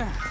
Ugh.